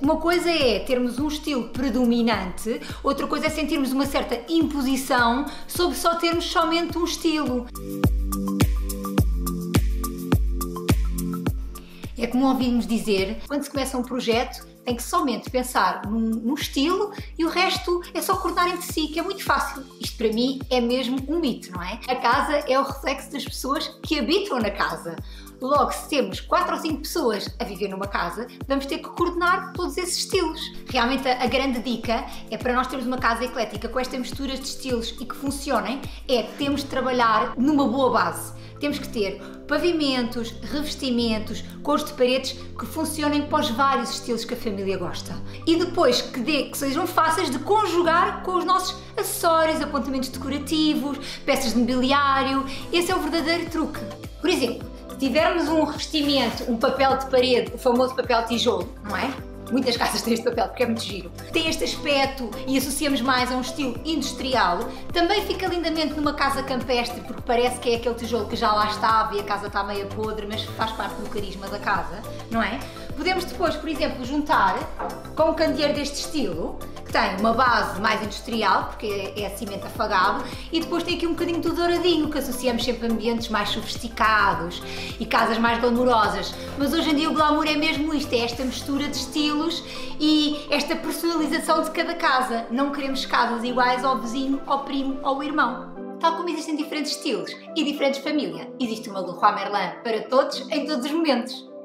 Uma coisa é termos um estilo predominante, outra coisa é sentirmos uma certa imposição sobre só termos somente um estilo. É como ouvimos dizer, quando se começa um projeto, tem que somente pensar num, num, estilo e o resto é só coordenar entre si, que é muito fácil. Isto para mim é mesmo um mito, não é? A casa é o reflexo das pessoas que habitam na casa. Logo, se temos 4 ou 5 pessoas a viver numa casa, vamos ter que coordenar todos esses estilos. Realmente, a, a grande dica é para nós termos uma casa eclética com esta mistura de estilos e que funcionem, é que temos de trabalhar numa boa base. Temos que ter pavimentos, revestimentos, cores de paredes que funcionem para os vários estilos que a família gosta. E depois que, dê, que sejam fáceis de conjugar com os nossos acessórios, apontamentos decorativos, peças de mobiliário. Esse é o verdadeiro truque. Por exemplo, se tivermos um revestimento, um papel de parede, o famoso papel tijolo, não é? Muitas casas têm este papel porque é muito giro. Tem este aspecto e associamos mais a um estilo industrial. Também fica lindamente numa casa campestre porque parece que é aquele tijolo que já lá estava e a casa está meio podre, mas faz parte do carisma da casa, não é? Podemos depois, por exemplo, juntar com um candeeiro deste estilo, que tem uma base mais industrial, porque é, é cimento afagado, e depois tem aqui um bocadinho do douradinho, que associamos sempre a ambientes mais sofisticados e casas mais glamourosas. Mas hoje em dia o glamour é mesmo isto, é esta mistura de estilos e esta personalização de cada casa. Não queremos casas iguais ao vizinho, ao primo ao irmão. Tal como existem diferentes estilos e diferentes famílias, existe uma Leroy Merlin para todos em todos os momentos.